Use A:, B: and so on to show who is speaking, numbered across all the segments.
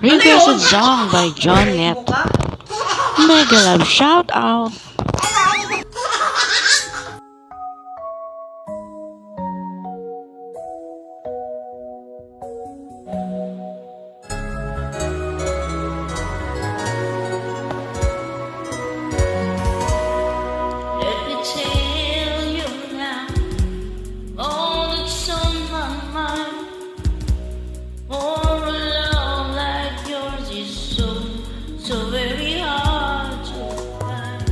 A: Reverse a song by Joneth. Mega love shout out.
B: Let me change. so very hard to find.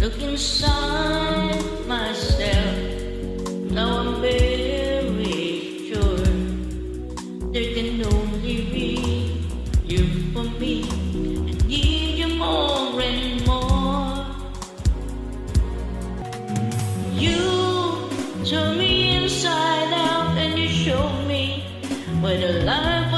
B: Look inside myself, now I'm very sure there can only be you for me. I need you more and more. You turn me inside out and you show me what a life.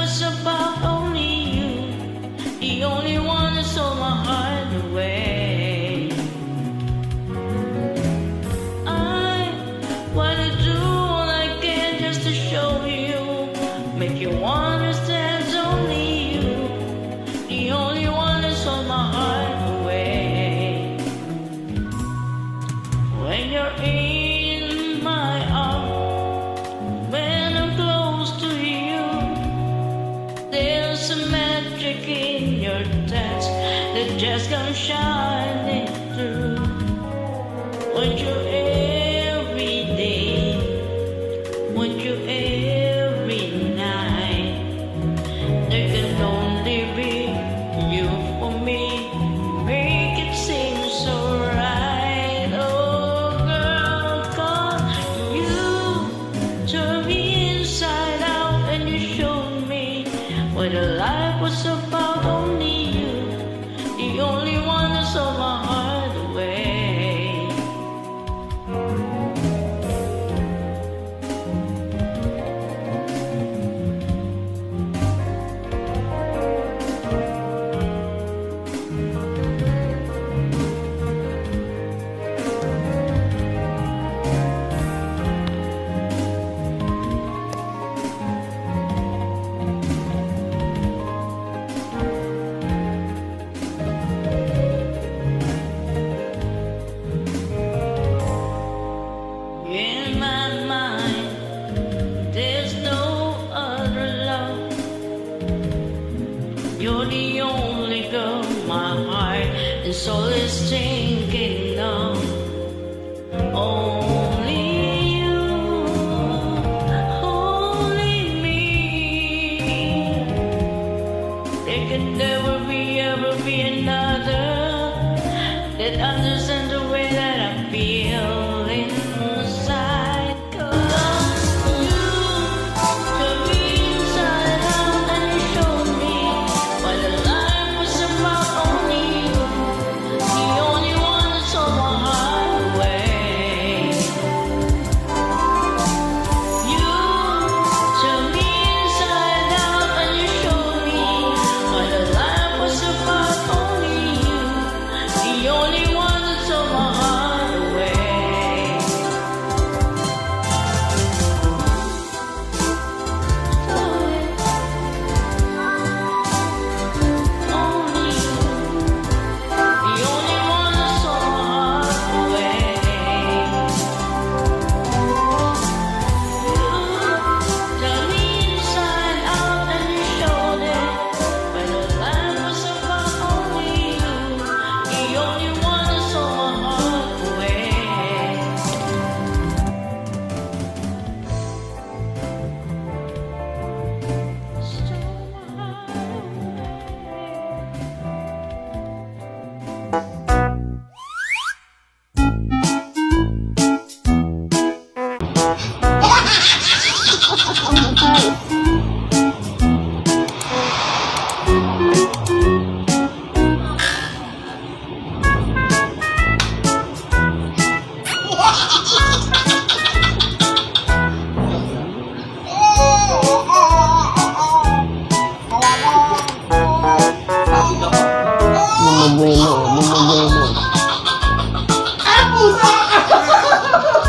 B: it just comes shining through. When you soul is changing now. Only you, only me. There can never be, ever be another that understands the way that I feel.